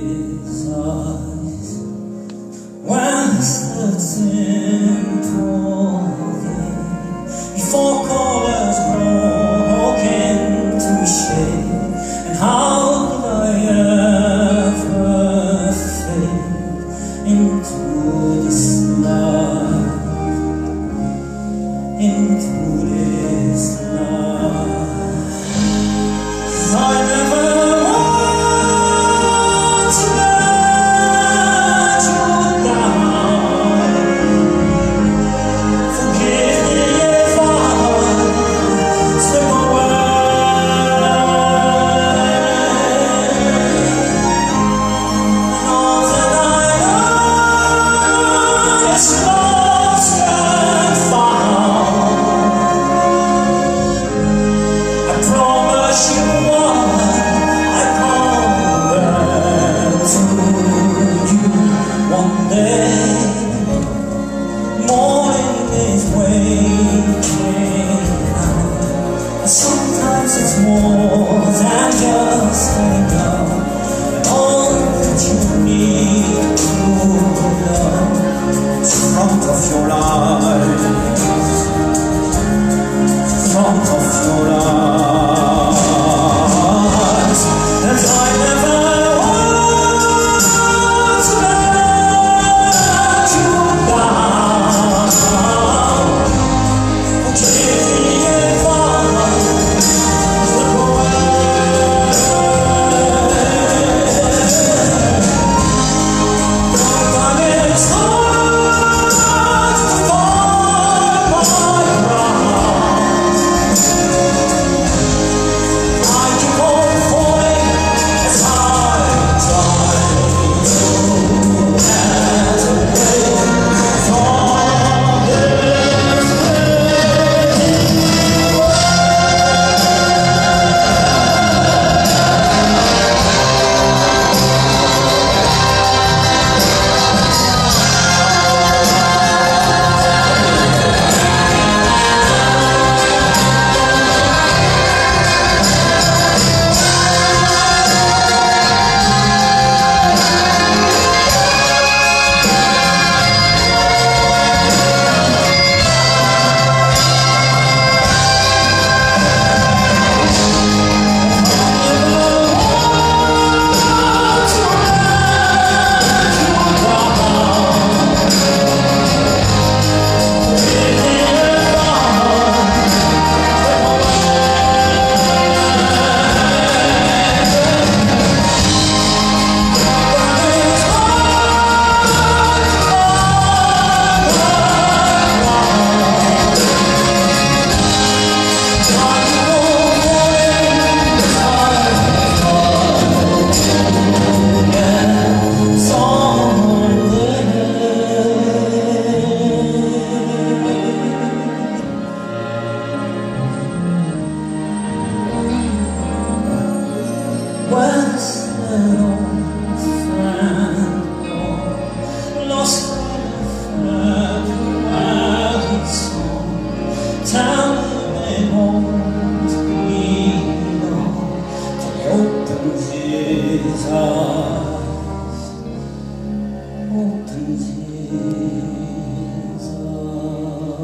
his eyes. When broken to and how could I ever into this life into this life. It's more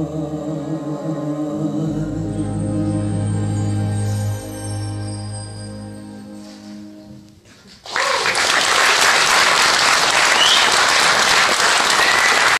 Oh.